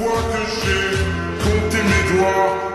fois que j'ai compté mes doigts.